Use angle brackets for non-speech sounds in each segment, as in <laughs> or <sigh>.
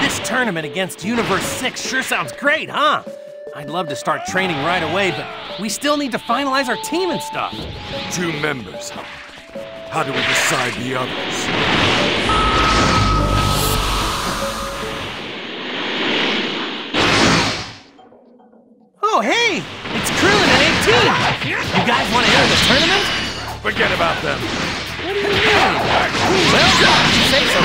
This tournament against Universe 6 sure sounds great, huh? I'd love to start training right away, but we still need to finalize our team and stuff. Two members. huh? How do we decide the others? 18! You guys want to enter the tournament? Forget about them. What do you mean? Well, you say so.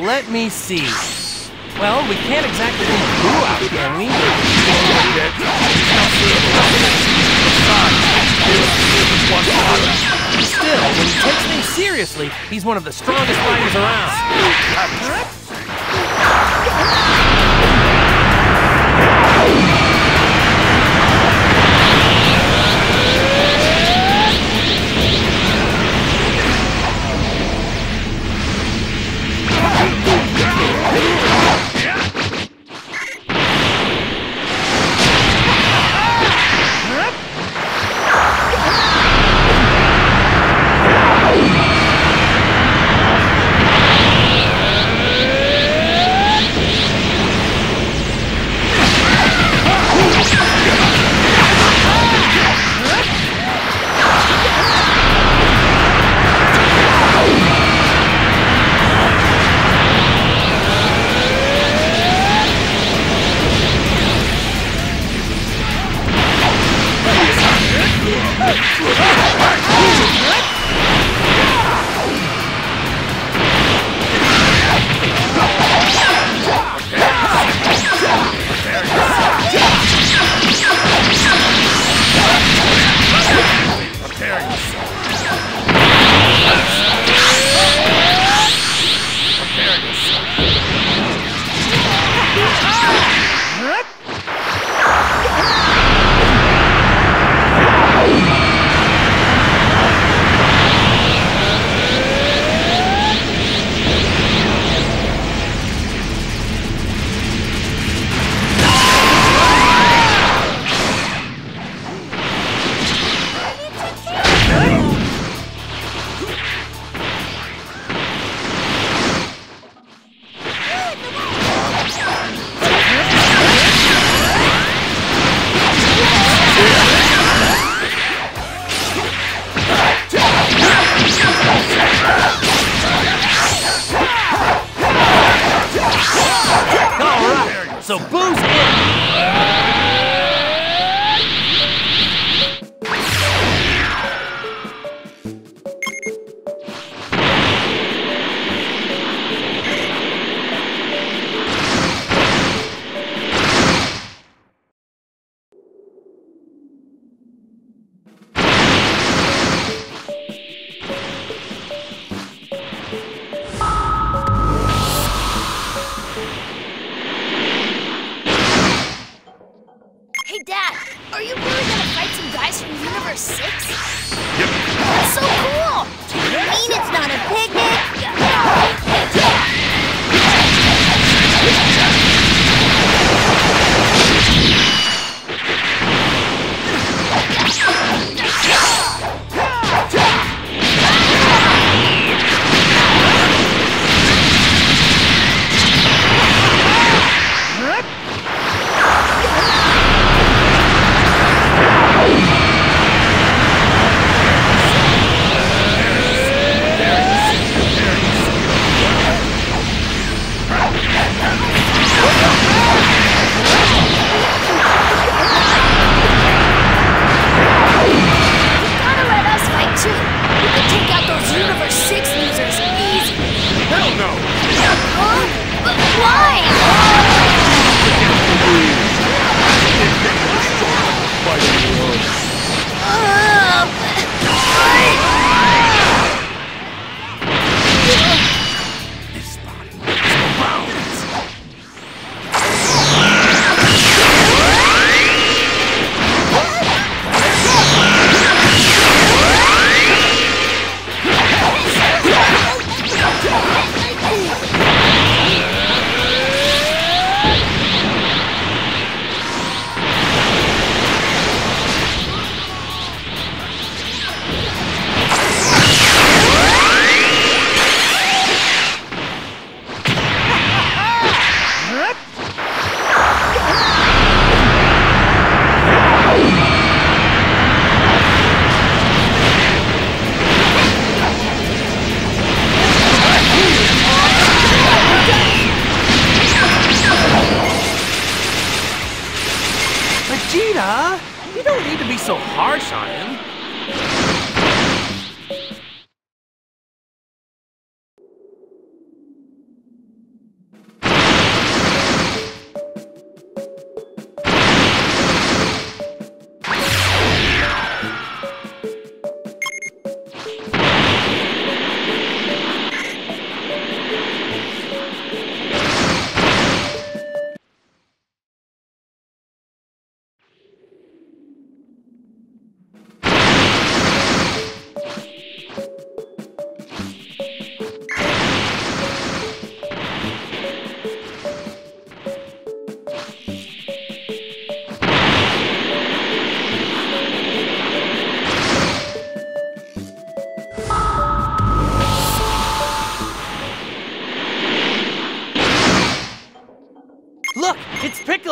Let me see. Well, we can't exactly leave Buu out, can we? Still, when he takes things seriously, he's one of the strongest fighters around.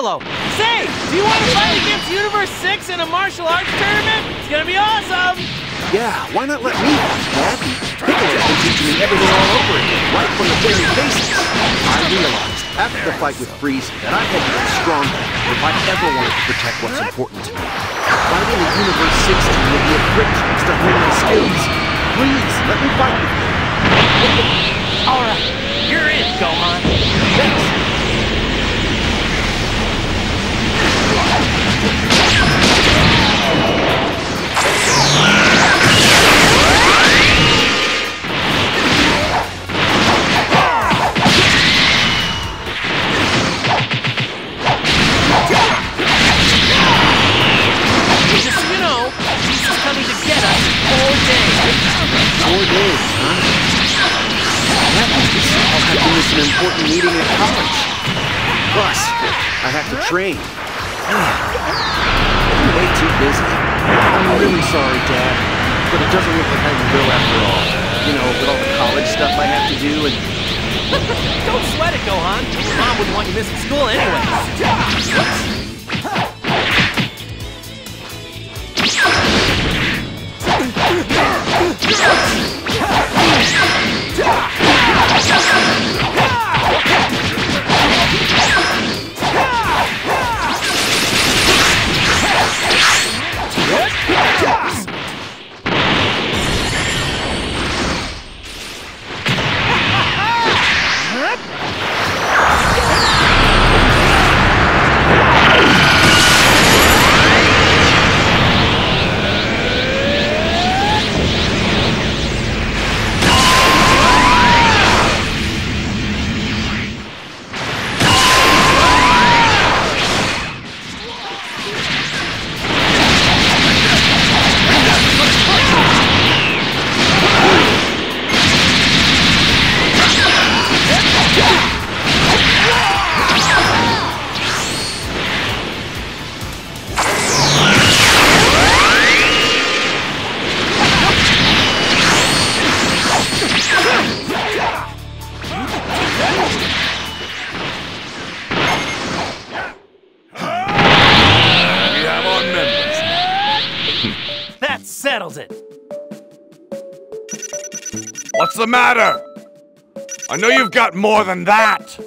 It's Say, do you want to fight against Universe 6 in a martial arts tournament? It's gonna be awesome! Yeah, why not let me fight, Dad? Piccolo can teach me everything all over again, right from the very basics. I realized after the fight with Frieza, that I had to get stronger if I ever wanted to protect what's important to me. Fighting a Universe 6 team would be a great chance to hone my skills. Please, let me fight with you. <laughs> Alright, you're in, Gohan. Four days, huh? That I'll have miss an important meeting at college. Plus, I have to train. I'm way too busy. I'm really sorry, Dad, but it doesn't look like I can go after all. You know, with all the college stuff I have to do and... Don't sweat it, Gohan. Mom wouldn't want you missing school anyway. Settles it. What's the matter? I know you've got more than that.